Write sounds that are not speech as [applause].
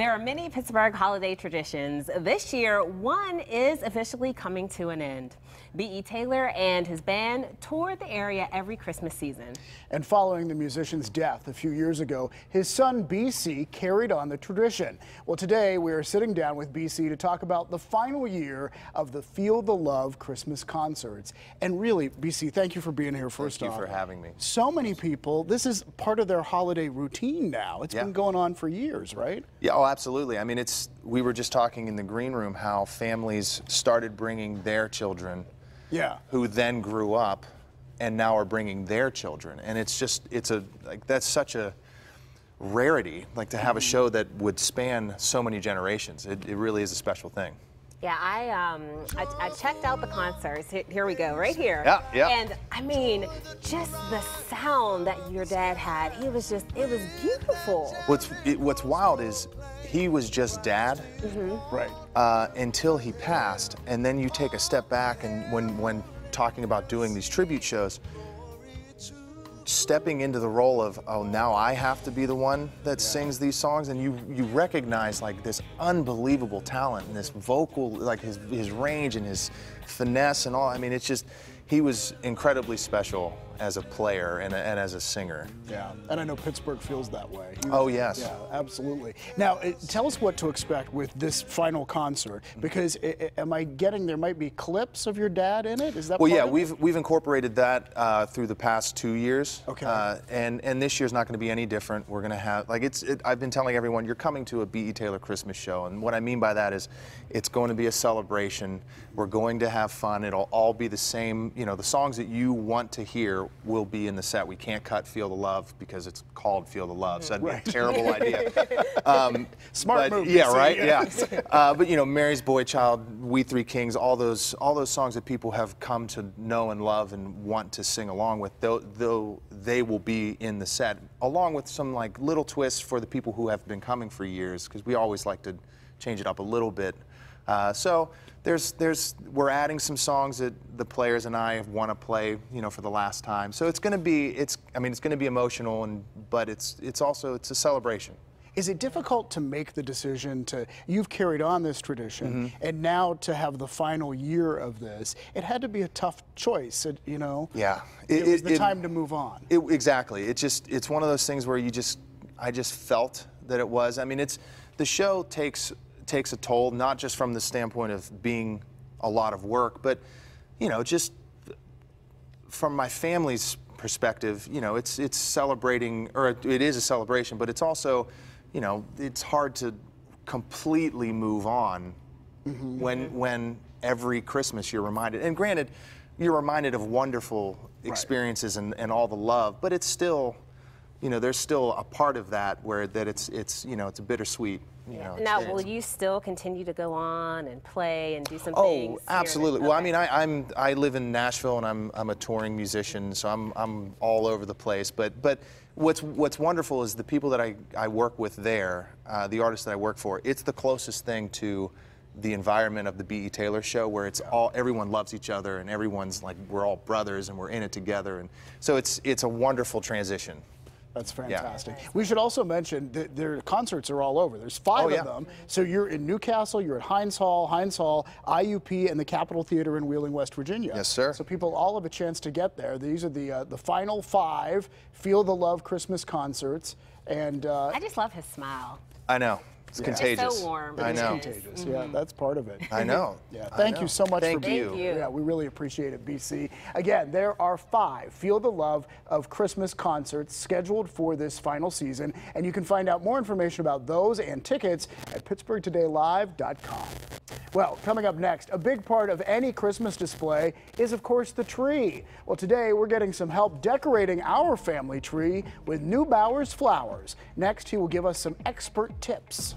There are many Pittsburgh holiday traditions. This year, one is officially coming to an end. B.E. Taylor and his band toured the area every Christmas season. And following the musician's death a few years ago, his son B.C. carried on the tradition. Well, today we are sitting down with B.C. to talk about the final year of the Feel the Love Christmas concerts. And really, B.C., thank you for being here first Thank off. you for having me. So many people, this is part of their holiday routine now. It's Yeah. been going on for years, right? Yeah, oh, absolutely. I mean, it's we were just talking in the green room how families started bringing their children, Yeah. who then grew up, and now are bringing their children, and it's just it's a like that's such a rarity, like to have a show that would span so many generations. It, it really is a special thing. Yeah, I um I, I checked out the concerts. Here, here we go, right here. Yeah, yeah. And I mean, just the sound that your dad had. He was just it was beautiful. What's it, what's wild is he was just dad Right. uh, until he passed, and then you take a step back and when when talking about doing these tribute shows, stepping into the role of oh now I have to be the one that sings these songs, and you you recognize like this unbelievable talent and this vocal like his his range and his finesse and all. I mean, it's just he was incredibly special as a player and, and as a singer. Yeah, and I know Pittsburgh feels that way. You- Oh, yes. Yeah, absolutely. Now, it, tell us what to expect with this final concert, Mm-hmm. because i i am I getting there might be clips of your dad in it? Is that Well, yeah, we've we've incorporated that uh, through the past two years. Okay. Uh, and and this year's not going to be any different. We're going to have like it's. It, I've been telling everyone you're coming to a B.E. Taylor Christmas show, and what I mean by that is, it's going to be a celebration. We're going to have fun. It'll all be the same. You know, the songs that you want to hear will be in the set. We can't cut "Feel the Love" because it's called "Feel the Love," so that'd Right. be a terrible [laughs] idea. Um, Smart but- move, Yeah, right. yeah. Yeah. Uh, but you know, Mary's Boy Child, We Three Kings, all those all those songs that people have come to know and love and want to sing along with, though, though they will be in the set, along with some like little twists for the people who have been coming for years, because we always like to change it up a little bit. Uh, so there's there's we're adding some songs that the players and I want to play, you know, for the last time. So it's going to be it's I mean it's going to be emotional and but it's it's also it's a celebration. Is it difficult to make the decision to, you've carried on this tradition, Mm-hmm. and now to have the final year of this, it had to be a tough choice, it- you know? Yeah. It, It- was it- the it- time to move on. It, exactly. It just it's one of those things where you just I just felt that it was. I mean, it's the show takes takes a toll not just from the standpoint of being a lot of work, but you know, just from my family's perspective, you know, it's it's celebrating or it is a celebration, but it's also, you know, it's hard to completely move on mm-hmm. when mm-hmm. when every Christmas you're reminded. And granted, you're reminded of wonderful experiences and, and all the love, but it's still, you know, there's still a part of that where that it's it's you know it's a bittersweet. You know, Now, will you still continue to go on and play and do some Oh, things? here and- absolutely. Well, I mean, I, I'm I live in Nashville and I'm I'm a touring musician, so I'm I'm all over the place. But but what's what's wonderful is the people that I, I work with there, uh, the artists that I work for. It's the closest thing to the environment of the B.E. Taylor show, where it's all everyone loves each other and everyone's like we're all brothers and we're in it together, and so it's it's a wonderful transition. That's fantastic. We should also mention that their concerts are all over. There's five Oh, yeah. of them. So you're in New Castle, you're at Heinz Hall, Heinz Hall, IUP, and the Capitol Theater in Wheeling, West Virginia. Yes, sir. So people all have a chance to get there. These are the uh, the final five Feel the Love Christmas concerts, and uh, I just love his smile. I know it's Yeah. It's contagious. so warm. I It know. is. contagious. Yeah, mm-hmm. that's part of it. I know. [laughs] Yeah, thank know. you so much Thank for you. Thank you. Yeah, we really appreciate it, BC. Again, there are five Feel the Love of Christmas concerts scheduled for this final season, and you can find out more information about those and tickets at PittsburghTodayLive.com. Well, coming up next, a big part of any Christmas display is, of course, the tree. Well, today we're getting some help decorating our family tree with Neubauer's flowers. Next, he will give us some expert tips.